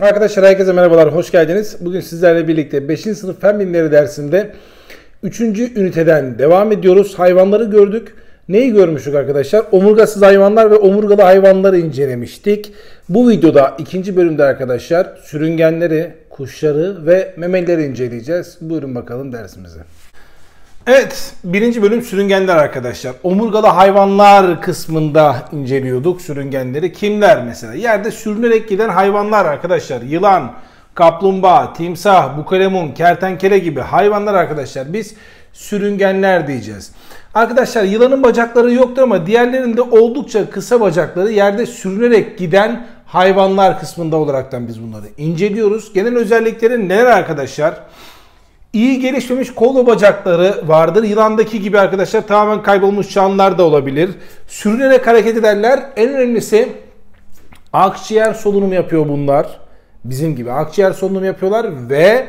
Arkadaşlar herkese merhabalar, hoş geldiniz. Bugün sizlerle birlikte 5. sınıf fen bilimleri dersinde 3. üniteden devam ediyoruz. Hayvanları gördük. Neyi görmüştük arkadaşlar? Omurgasız hayvanlar ve omurgalı hayvanları incelemiştik. Bu videoda ikinci bölümde arkadaşlar sürüngenleri, kuşları ve memelileri inceleyeceğiz. Buyurun bakalım dersimize. Evet, birinci bölüm sürüngenler arkadaşlar. Omurgalı hayvanlar kısmında inceliyorduk sürüngenleri. Kimler mesela? Yerde sürünerek giden hayvanlar arkadaşlar. Yılan, kaplumbağa, timsah, bukalemun, kertenkele gibi hayvanlar arkadaşlar. Biz sürüngenler diyeceğiz. Arkadaşlar yılanın bacakları yoktur ama diğerlerinde oldukça kısa bacakları yerde sürünerek giden hayvanlar kısmında olaraktan biz bunları inceliyoruz. Genel özellikleri neler arkadaşlar? İyi gelişmemiş kol ve bacakları vardır. Yılandaki gibi arkadaşlar tamamen kaybolmuş canlılar da olabilir. Sürünerek hareket ederler. En önemlisi akciğer solunumu yapıyor bunlar. Bizim gibi akciğer solunumu yapıyorlar ve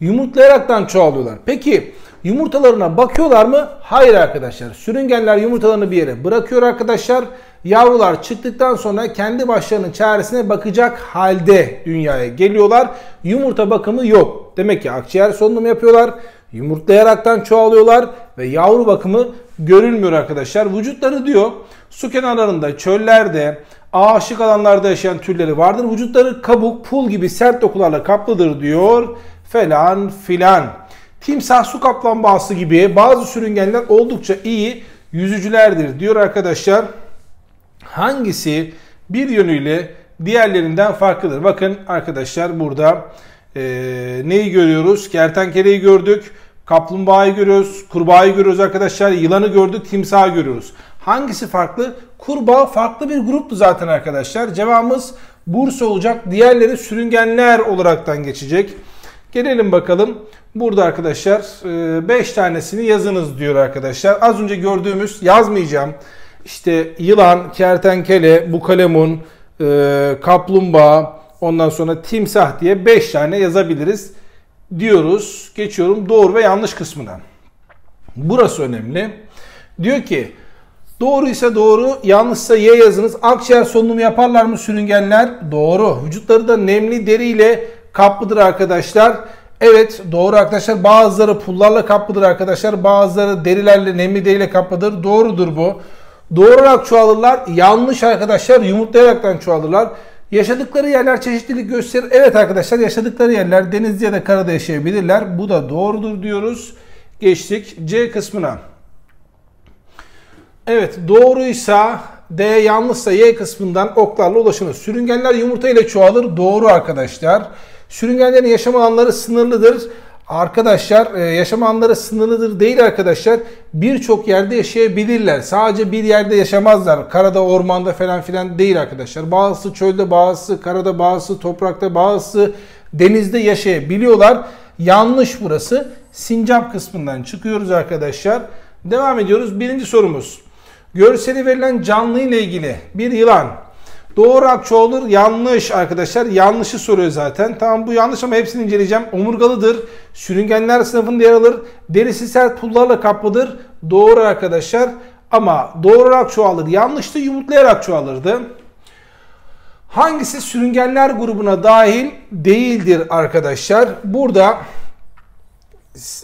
yumurtlayaraktan çoğalıyorlar. Peki yumurtalarına bakıyorlar mı? Hayır arkadaşlar. Sürüngenler yumurtalarını bir yere bırakıyor arkadaşlar. Yavrular çıktıktan sonra kendi başlarının çaresine bakacak halde dünyaya geliyorlar. Yumurta bakımı yok. Demek ki akciğer solunumu yapıyorlar. Yumurtlayaraktan çoğalıyorlar ve yavru bakımı görülmüyor arkadaşlar. Vücutları diyor su kenarlarında, çöllerde, ağaçlık alanlarda yaşayan türleri vardır. Vücutları kabuk, pul gibi sert dokularla kaplıdır diyor falan filan. Timsah su kaplumbağası gibi bazı sürüngenler oldukça iyi yüzücülerdir diyor arkadaşlar. Hangisi bir yönüyle diğerlerinden farklıdır? Bakın arkadaşlar burada e, neyi görüyoruz? Kertenkeleyi gördük, kaplumbağayı görüyoruz, kurbağayı görüyoruz arkadaşlar, yılanı gördük, timsahı görüyoruz. Hangisi farklı? Kurbağa farklı bir gruptu zaten arkadaşlar. Cevabımız Bursa olacak. Diğerleri sürüngenler olaraktan geçecek. Gelelim bakalım. Burada arkadaşlar 5 tanesini yazınız diyor arkadaşlar. Az önce gördüğümüz yazmayacağım. İşte yılan, kertenkele, bukalemun, e, kaplumbağa, ondan sonra timsah diye 5 tane yazabiliriz diyoruz. Geçiyorum doğru ve yanlış kısmına. Burası önemli. Diyor ki doğruysa doğru, yanlışsa Y yazınız. Akciğer solunumu yaparlar mı sürüngenler? Doğru. Vücutları da nemli deriyle kaplıdır arkadaşlar. Evet doğru arkadaşlar. Bazıları pullarla kaplıdır arkadaşlar. Bazıları derilerle nemli deriyle kaplıdır. Doğrudur bu. Doğurarak çoğalırlar. Yanlış arkadaşlar yumurtlayaraktan çoğalırlar. Yaşadıkları yerler çeşitlilik gösterir. Evet arkadaşlar yaşadıkları yerler denizde ya da karada yaşayabilirler. Bu da doğrudur diyoruz. Geçtik C kısmına. Evet doğruysa D yanlışsa Y kısmından oklarla ulaşılır. Sürüngenler yumurta ile çoğalır. Doğru arkadaşlar. Sürüngenlerin yaşam alanları sınırlıdır. Arkadaşlar e, yaşam alanları sınırlıdır değil arkadaşlar. Birçok yerde yaşayabilirler. Sadece bir yerde yaşamazlar. Karada, ormanda falan filan değil arkadaşlar. Bazısı çölde, bazısı karada, bazısı toprakta, bazısı denizde yaşayabiliyorlar. Yanlış burası. Sincap kısmından çıkıyoruz arkadaşlar. Devam ediyoruz. Birinci sorumuz. Görseli verilen canlı ile ilgili bir yılan Doğru akçe olur. Yanlış arkadaşlar. Yanlışı soruyor zaten. Tamam bu yanlış ama hepsini inceleyeceğim. Omurgalıdır. Sürüngenler sınıfında yer alır. Derisi sert pullarla kaplıdır. Doğru arkadaşlar. Ama doğurarak çoğalır. Yanlıştı yumurtlayarak çoğalırdı. Hangisi sürüngenler grubuna dahil değildir arkadaşlar? Burada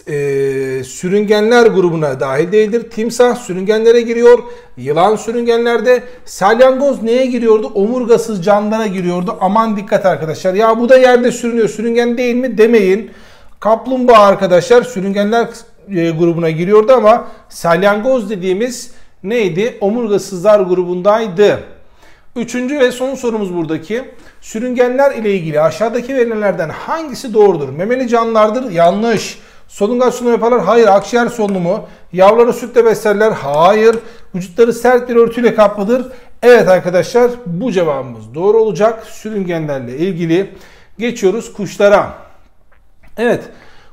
e, sürüngenler grubuna dahil değildir. Timsah sürüngenlere giriyor. Yılan sürüngenlerde. Salyangoz neye giriyordu? Omurgasız canlılara giriyordu. Aman dikkat arkadaşlar. Ya bu da yerde sürünüyor. Sürüngen değil mi demeyin. Kaplumbağa arkadaşlar sürüngenler e, grubuna giriyordu ama salyangoz dediğimiz neydi? Omurgasızlar grubundaydı. Üçüncü ve son sorumuz buradaki. Sürüngenler ile ilgili aşağıdaki verilenlerden hangisi doğrudur? Memeli canlılardır. Yanlış. Solungaç solunumu yaparlar. Hayır. Akciğer solunumu. Yavruları sütle beslerler. Hayır. Vücutları sert bir örtüyle kaplıdır. Evet arkadaşlar bu cevabımız doğru olacak. Sürüngenlerle ilgili geçiyoruz kuşlara. Evet.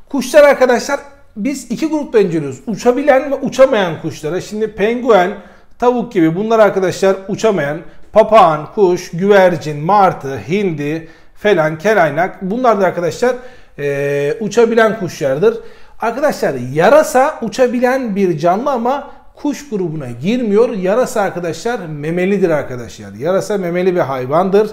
Kuşlar arkadaşlar biz iki grupta inceliyoruz. Uçabilen ve uçamayan kuşlara. Şimdi penguen, tavuk gibi bunlar arkadaşlar uçamayan papağan, kuş, güvercin, martı, hindi falan, kelaynak bunlar da arkadaşlar e, uçabilen kuşlardır. Arkadaşlar yarasa uçabilen bir canlı ama kuş grubuna girmiyor. Yarasa arkadaşlar memelidir arkadaşlar. Yarasa memeli bir hayvandır.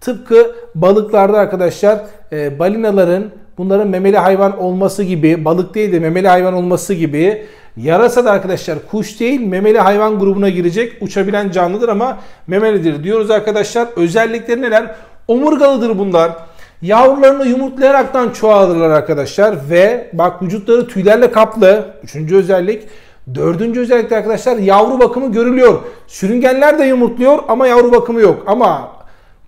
Tıpkı balıklarda arkadaşlar e, balinaların bunların memeli hayvan olması gibi balık değil de memeli hayvan olması gibi yarasa da arkadaşlar kuş değil memeli hayvan grubuna girecek uçabilen canlıdır ama memelidir diyoruz arkadaşlar. Özellikleri neler? Omurgalıdır bunlar. Yavrularını yumurtlayaraktan çoğalırlar arkadaşlar ve bak vücutları tüylerle kaplı. Üçüncü özellik. Dördüncü özellik arkadaşlar yavru bakımı görülüyor. Sürüngenler de yumurtluyor ama yavru bakımı yok. Ama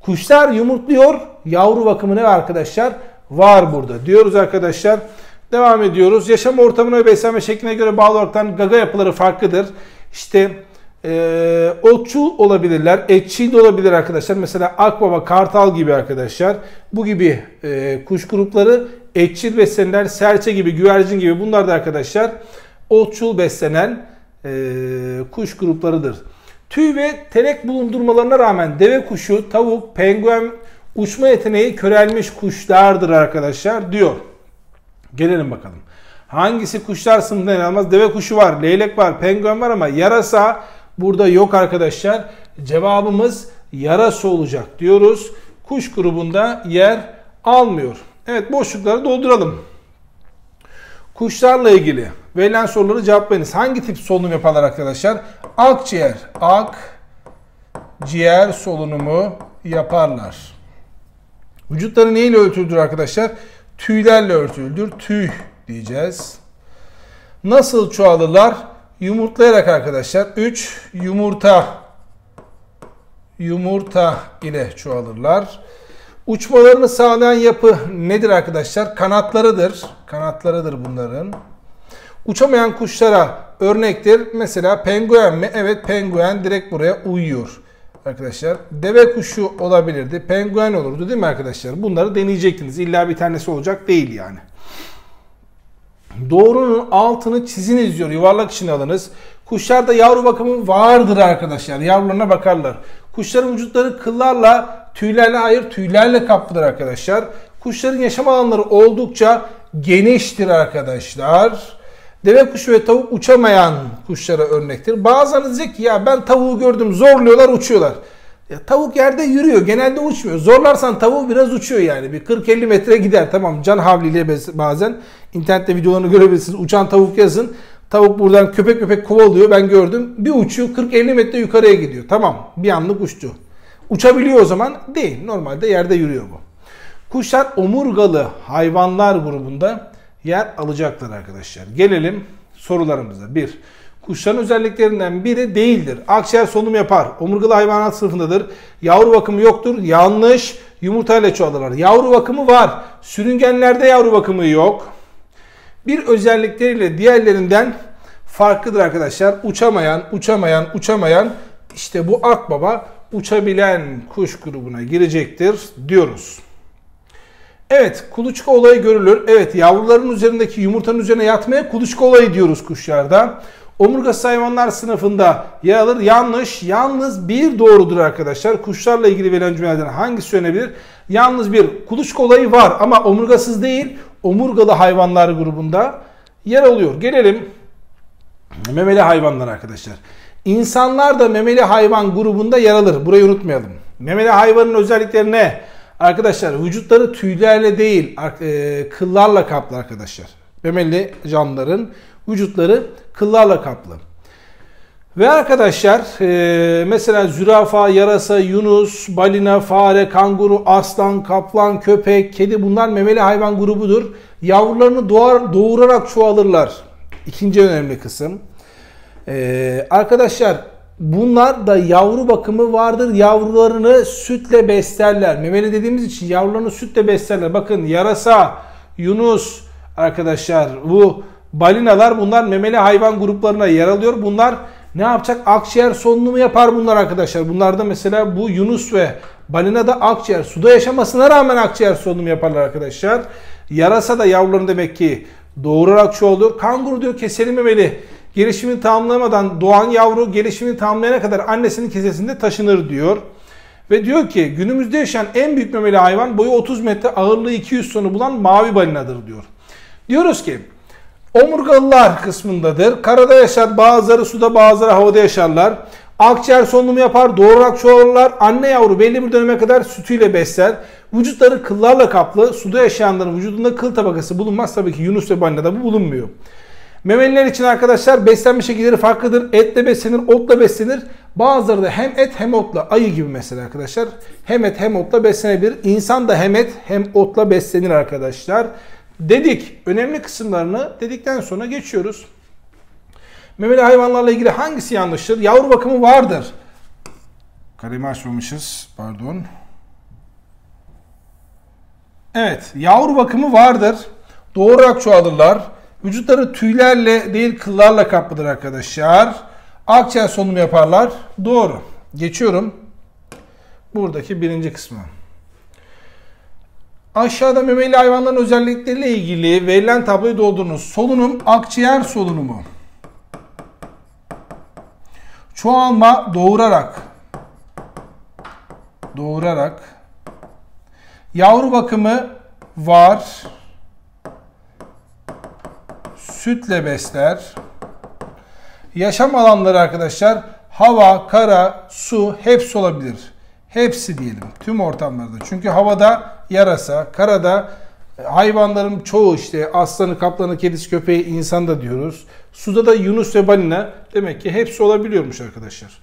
kuşlar yumurtluyor. Yavru bakımı ne var arkadaşlar? Var burada diyoruz arkadaşlar. Devam ediyoruz. Yaşam ortamına ve beslenme şekline göre bağlı olarak gaga yapıları farklıdır. İşte e, olabilirler, etçil de olabilir arkadaşlar. Mesela akbaba, kartal gibi arkadaşlar. Bu gibi e, kuş grupları etçil beslenenler, serçe gibi, güvercin gibi bunlar da arkadaşlar otçul beslenen e, kuş gruplarıdır. Tüy ve telek bulundurmalarına rağmen deve kuşu, tavuk, penguen uçma yeteneği körelmiş kuşlardır arkadaşlar diyor. Gelelim bakalım. Hangisi kuşlar sınıfına yer almaz? Deve kuşu var, leylek var, penguen var ama yarasa burada yok arkadaşlar. Cevabımız yarasa olacak diyoruz. Kuş grubunda yer almıyor. Evet boşlukları dolduralım. Kuşlarla ilgili verilen soruları cevaplayınız. Hangi tip solunum yaparlar arkadaşlar? Akciğer, ak ciğer solunumu yaparlar. Vücutları neyle örtüldür arkadaşlar? Tüylerle örtüldür. Tüy diyeceğiz. Nasıl çoğalırlar? Yumurtlayarak arkadaşlar. 3 yumurta yumurta ile çoğalırlar. Uçmalarını sağlayan yapı nedir arkadaşlar? Kanatlarıdır. Kanatlarıdır bunların. Uçamayan kuşlara örnektir. Mesela penguen mi? Evet penguen direkt buraya uyuyor. Arkadaşlar deve kuşu olabilirdi. Penguen olurdu değil mi arkadaşlar? Bunları deneyecektiniz. İlla bir tanesi olacak değil yani. Doğrunun altını çiziniz diyor. Yuvarlak için alınız. Kuşlarda yavru bakımı vardır arkadaşlar. Yavrularına bakarlar. Kuşların vücutları kıllarla, tüylerle hayır tüylerle kaplıdır arkadaşlar. Kuşların yaşam alanları oldukça geniştir arkadaşlar. Deve kuşu ve tavuk uçamayan kuşlara örnektir. Bazılarınız diyecek ki ya ben tavuğu gördüm zorluyorlar uçuyorlar. Ya, tavuk yerde yürüyor genelde uçmuyor. Zorlarsan tavuğu biraz uçuyor yani. Bir 40-50 metre gider tamam can havliyle bazen. internette videolarını görebilirsiniz. Uçan tavuk yazın. Tavuk buradan köpek köpek kovalıyor ben gördüm. Bir uçuyor 40-50 metre yukarıya gidiyor. Tamam bir anlık uçtu. Uçabiliyor o zaman değil. Normalde yerde yürüyor bu. Kuşlar omurgalı hayvanlar grubunda yer alacaklar arkadaşlar. Gelelim sorularımıza. 1. Kuşların özelliklerinden biri değildir. Akciğer solunum yapar. Omurgalı hayvanat sınıfındadır. Yavru bakımı yoktur. Yanlış. Yumurtayla çoğalırlar. Yavru bakımı var. Sürüngenlerde yavru bakımı yok. Bir özellikleriyle diğerlerinden farklıdır arkadaşlar. Uçamayan, uçamayan, uçamayan işte bu akbaba uçabilen kuş grubuna girecektir diyoruz. Evet kuluçka olayı görülür. Evet yavruların üzerindeki yumurtanın üzerine yatmaya kuluçka olayı diyoruz kuşlarda. Omurgası hayvanlar sınıfında yer alır. Yanlış. Yalnız bir doğrudur arkadaşlar. Kuşlarla ilgili verilen cümlelerden hangisi söylenebilir? Yalnız bir kuluçka olayı var ama omurgasız değil. Omurgalı hayvanlar grubunda yer alıyor. Gelelim memeli hayvanlar arkadaşlar. İnsanlar da memeli hayvan grubunda yer alır. Burayı unutmayalım. Memeli hayvanın özellikleri ne? Arkadaşlar vücutları tüylerle değil e, kıllarla kaplı arkadaşlar. Memeli canlıların vücutları kıllarla kaplı. Ve arkadaşlar e, mesela zürafa, yarasa, yunus, balina, fare, kanguru, aslan, kaplan, köpek, kedi bunlar memeli hayvan grubudur. Yavrularını doğar, doğurarak çoğalırlar. İkinci önemli kısım. E, arkadaşlar Bunlar da yavru bakımı vardır. Yavrularını sütle beslerler. Memeli dediğimiz için yavrularını sütle beslerler. Bakın yarasa, yunus arkadaşlar bu balinalar bunlar memeli hayvan gruplarına yer alıyor. Bunlar ne yapacak? Akciğer solunumu yapar bunlar arkadaşlar. Bunlarda mesela bu yunus ve balina da akciğer suda yaşamasına rağmen akciğer solunumu yaparlar arkadaşlar. Yarasa da yavrularını demek ki doğurarak çoğalıyor. Kanguru diyor keselim memeli gelişimini tamamlamadan doğan yavru gelişimini tamamlayana kadar annesinin kesesinde taşınır diyor. Ve diyor ki günümüzde yaşayan en büyük memeli hayvan boyu 30 metre ağırlığı 200 tonu bulan mavi balinadır diyor. Diyoruz ki omurgalılar kısmındadır. Karada yaşar bazıları suda bazıları havada yaşarlar. Akciğer solunumu yapar, doğurarak çoğalırlar. Anne yavru belli bir döneme kadar sütüyle besler. Vücutları kıllarla kaplı. Suda yaşayanların vücudunda kıl tabakası bulunmaz. Tabii ki Yunus ve balinada bu bulunmuyor. Memeliler için arkadaşlar beslenme şekilleri farklıdır. Etle beslenir, otla beslenir. Bazıları da hem et hem otla. Ayı gibi mesela arkadaşlar. Hem et hem otla beslenebilir. İnsan da hem et hem otla beslenir arkadaşlar. Dedik. Önemli kısımlarını dedikten sonra geçiyoruz. Memeli hayvanlarla ilgili hangisi yanlıştır? Yavru bakımı vardır. Kalemi açmamışız. Pardon. Evet. Yavru bakımı vardır. Doğurarak çoğalırlar. Vücutları tüylerle değil kıllarla kaplıdır arkadaşlar. Akciğer solunumu yaparlar. Doğru. Geçiyorum. Buradaki birinci kısmı. Aşağıda memeli hayvanların özellikleriyle ilgili verilen tabloyu doldurunuz. Solunum, akciğer solunumu. Çoğalma, doğurarak. Doğurarak. Yavru bakımı var. Sütle besler. Yaşam alanları arkadaşlar hava, kara, su hepsi olabilir. Hepsi diyelim tüm ortamlarda. Çünkü havada yarasa, karada hayvanların çoğu işte aslanı, kaplanı, kedisi, köpeği, insan da diyoruz. Suda da yunus ve balina demek ki hepsi olabiliyormuş arkadaşlar.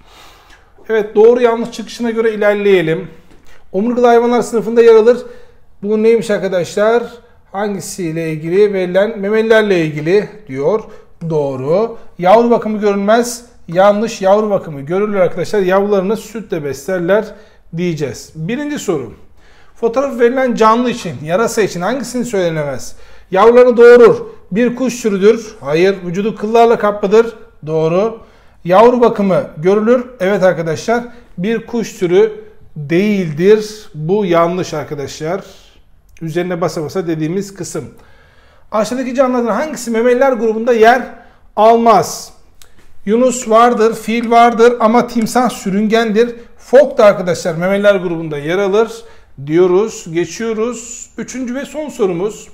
Evet doğru yanlış çıkışına göre ilerleyelim. Omurgalı hayvanlar sınıfında yer alır. Bu neymiş arkadaşlar? Hangisiyle ilgili? Verilen memelilerle ilgili diyor. Doğru. Yavru bakımı görünmez. Yanlış. Yavru bakımı görülür arkadaşlar. Yavrularını sütle beslerler diyeceğiz. Birinci soru. Fotoğraf verilen canlı için, yarasa için hangisini söylenemez? Yavrularını doğurur. Bir kuş türüdür. Hayır. Vücudu kıllarla kaplıdır. Doğru. Yavru bakımı görülür. Evet arkadaşlar. Bir kuş türü değildir. Bu yanlış arkadaşlar. Üzerine basa basa dediğimiz kısım. Aşağıdaki canlılardan hangisi memeliler grubunda yer almaz? Yunus vardır, fil vardır ama timsah sürüngendir. Fok da arkadaşlar memeliler grubunda yer alır diyoruz. Geçiyoruz. Üçüncü ve son sorumuz.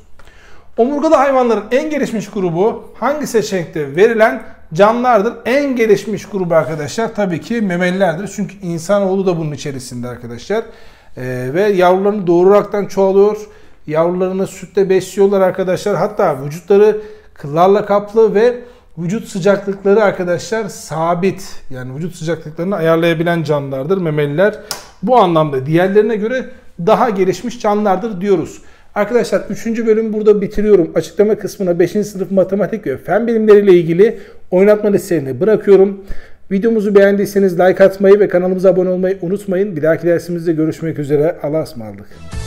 Omurgalı hayvanların en gelişmiş grubu hangi seçenekte verilen canlılardır? En gelişmiş grubu arkadaşlar tabii ki memelilerdir. Çünkü insanoğlu da bunun içerisinde arkadaşlar. Ee, ve yavrularını doğuraraktan çoğalıyor. Yavrularını sütle besliyorlar arkadaşlar. Hatta vücutları kıllarla kaplı ve vücut sıcaklıkları arkadaşlar sabit. Yani vücut sıcaklıklarını ayarlayabilen canlılardır memeliler. Bu anlamda diğerlerine göre daha gelişmiş canlılardır diyoruz. Arkadaşlar 3. bölümü burada bitiriyorum. Açıklama kısmına 5. sınıf matematik ve fen bilimleriyle ilgili oynatma listelerini bırakıyorum. Videomuzu beğendiyseniz like atmayı ve kanalımıza abone olmayı unutmayın. Bir dahaki dersimizde görüşmek üzere. Allah'a ısmarladık.